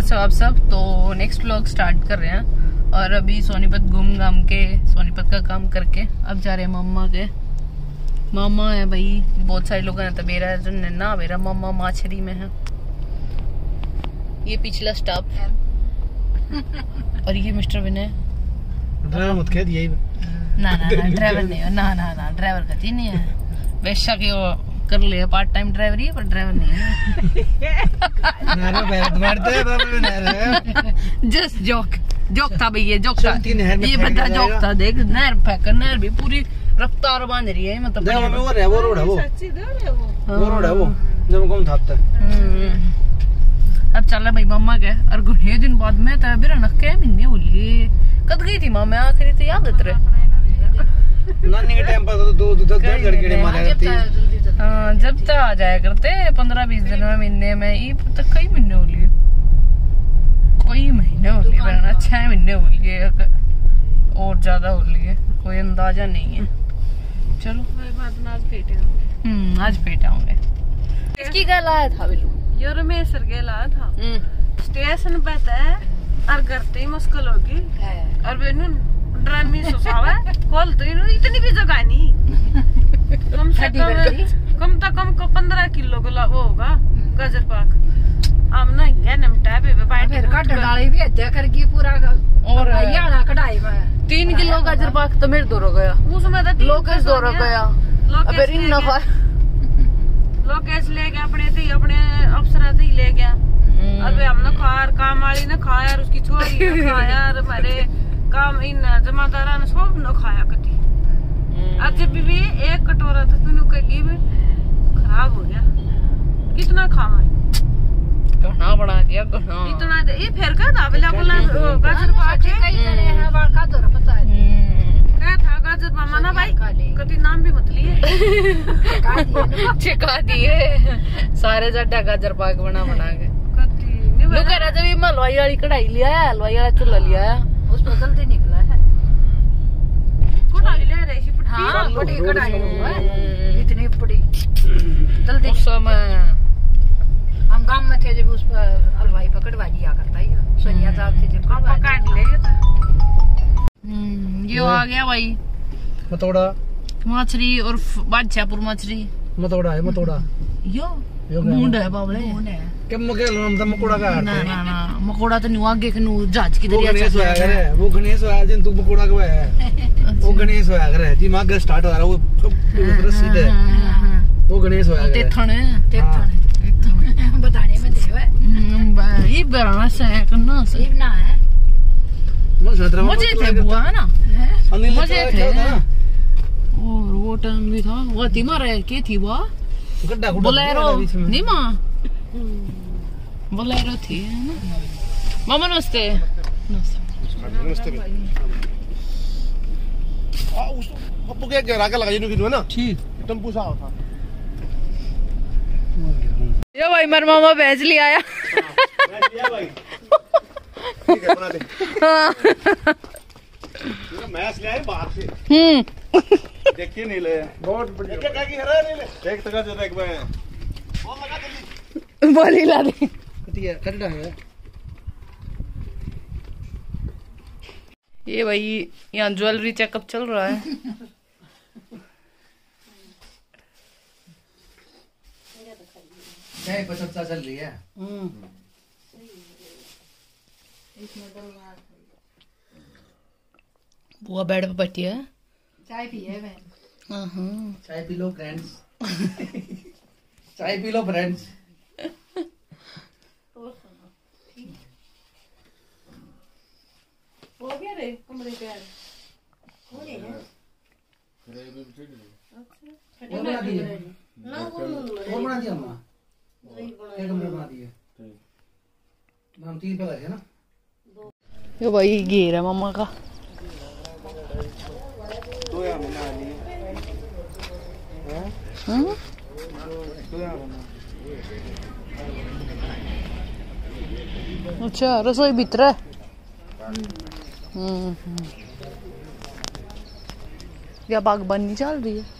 कैसे हो आप सब तो नेक्स्ट व्लॉग स्टार्ट कर रहे हैं। और अभी सोनीपत घूम घाम के सोनीपत का काम करके अब जा रहे हैं मम्मा के। मामा है भाई बहुत सारे लोग हैं तो मेरा जो नन्ना मेरा मामा माछरी में है। ये पिछला स्टाफ है और ये मिस्टर विनय। ड्राइवर मत कह दिया ना ना ना ड्राइवर नहीं है। ना ना ना ड्राइवर कती नहीं है। बेशक कर ले पार्ट टाइम ड्राइवर ही है पर ड्राइवर नहीं है हैं जस्ट जोक जोक था भैया जोक था ये बड़ा जोक था देख नहर फेंक नहर भी पूरी रफ्तार बाँध रही है मतलब देखो वो रहा वो रोड है वो हाँ। वो रोड है वो जब कौन था हम्म। अब चल रहा भाई मम्मा के और घने दिन बाद में तो बिरा नखे महीने बोली कद गई थी मामा आखिरी तो याद है तेरे नानी के टाइम पर तो दो दो दस कई गड़गड़े महीने मारा करती हाँ जब तक आ जाया करते पंद्रह बीस दिन में महीने में ये तो कई महीने हो लिए। कई महीने हो लिए वरना छह महीने हो लिए और ज़्यादा हो लिए कोई अंदाज़ा नहीं है। चलो। हम्म आज पेट आऊँगे। इसकी गल आया था बिल्लू? यो रमेश्वर गेला था। हम्म। स्टेशन पे थे और करते ही मुश्किल होगी और बेनू ड्रामी सुसावा खोल तो इतनी भी जगह नहीं। कम से कम कम तो कम को पंद्रह किलो का वो होगा गाजर पाक। हम ना नमटा पे बैठ फिर कट डाली भी हत्या करके पूरा और हरियाणा कढ़ाई में तीन किलो गाजर पाक तो मेरे दो गया। उसमें तो लोकेश पैसा दो गया। लोकेश अबे इन ले नफा गया। लोकेश ले गया अपने थी अपने अफसर थी ले गया। अबे हमने खाया और काम वाली ने खाया और उसकी छोरी ने खाया और हमारे काम इन जमादारा ने सबने खाया कति। आज जब भी एक कटोरा तो तूने कही भी खराब हो गया। कितना खावा घना बना दिया घना इतना ये फिर क्या था बोला बोला गाजर पाक। है कई जने हैं बड़का तो पता है हम्म। क्या था गाजर पाक माना भाई कति नाम भी मत लिए। चिका दिए। सारे जड्डा गाजर पाक बना बना के। कति नहीं लोग कह रहा जब ये मैं हलवाई वाली कढ़ाई लिया है हलवाई वाला चूल्हा लिया है। उस पर जल्दी निकला है। कुटाई ले रही थी पट्टी हाँ बड़ी कढ़ाई है हम्म। इतनी बड़ी जल्दी उस समय हम गाँव में थे जब उस पर हलवाई पकड़वा दिया करता ही सोनिया साहब थे जब पकाट ले तो हम्म, ये आ गया भाई। मतोड़ा मछली और बादशाहपुर मछली मतोड़ा है मतोड़ा यो? मुंड है। बाबले। के मुके हम तो मकोड़ा का ना ना ना। मकोड़ा तो नु आगे के नु जहाज़ की वो दरिया गणेश होया रहा करे है वो गणेश होया जिन तू मकोड़ा का है। वो गणेश होया करे जी माँ स्टार्ट हो रहा वो सीधे हाँ, हाँ। वो गणेश होया करे तेथण हाँ। तेथण बताने में देव है ये बराना से है करना से ना है मैं सोच रहा थे बुआ है ना मज़े थे। और वो टाइम भी था वो थी मारे के थी वो गड्ढा खुदा बोलेरो नहीं माँ बोलेरो थी ना मामा नमस्ते नमस्ते हाँ, उस पप्पू के गिरा के लगाई नुकी ना ठीक टेंपू सा था यो भाई मेरा मामा भेज लिया आया है हम्म। देख के नहीं ले। बहुत बढ़िया क्या क्या की हरा नहीं ले एक टका दे एक बार लगा बोली ला दी। है ये भाई यहाँ ज्वेलरी चेकअप चल रहा है। चाय पचहत्तर चल रही है। बुआ बेड पे बैठी है। चाय पिए मैं। हाँ हाँ। चाय पी लो फ्रेंड्स चाय पी लो फ्रेंड्स हो गया रे कमरे पे और बना दिए। और बना दिया अम्मा। ये भाई घेर है मामा का हम्म? अच्छा रसोई भीतर है हम्म, हम्म। या बागबानी चल रही है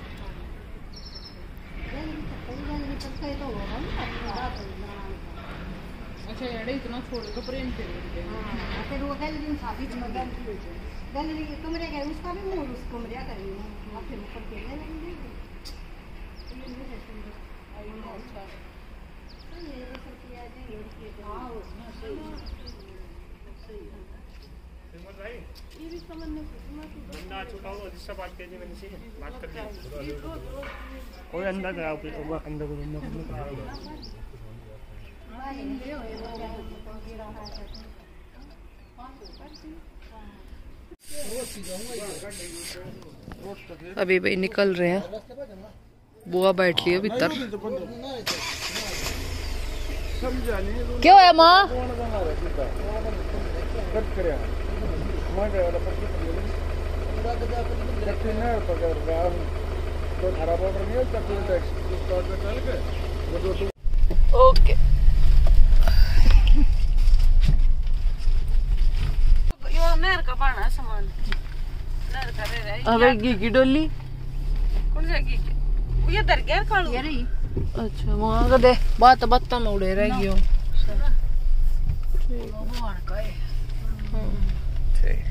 अच्छा यार इतना छोड़ दो प्रेम से फिर वो गैलरी शादी गैलरी के कमरे का उसका भी मूड उस कमरे का ही और फिर ऊपर के गैलरी कोई अंदर कराओ अंदर को अंदर अभी भाई निकल रहे हैं। बुआ बैठ लिया भीतर। क्यों है माँ? गया पकड़ रहा हूँ तो खराब ऑर्डर नहीं कट्टी टैक्स स्टॉक में चल के? वो दो दो ओके यो नहर का पाना सामान। नहर का रे रे अबे घी की डोली। कौन सा की ये दर गया कालू? ये रही अच्छा वहाँ का दे। बात बात में उड़े रह हो। वो हड़का है। ठीक